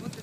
Вот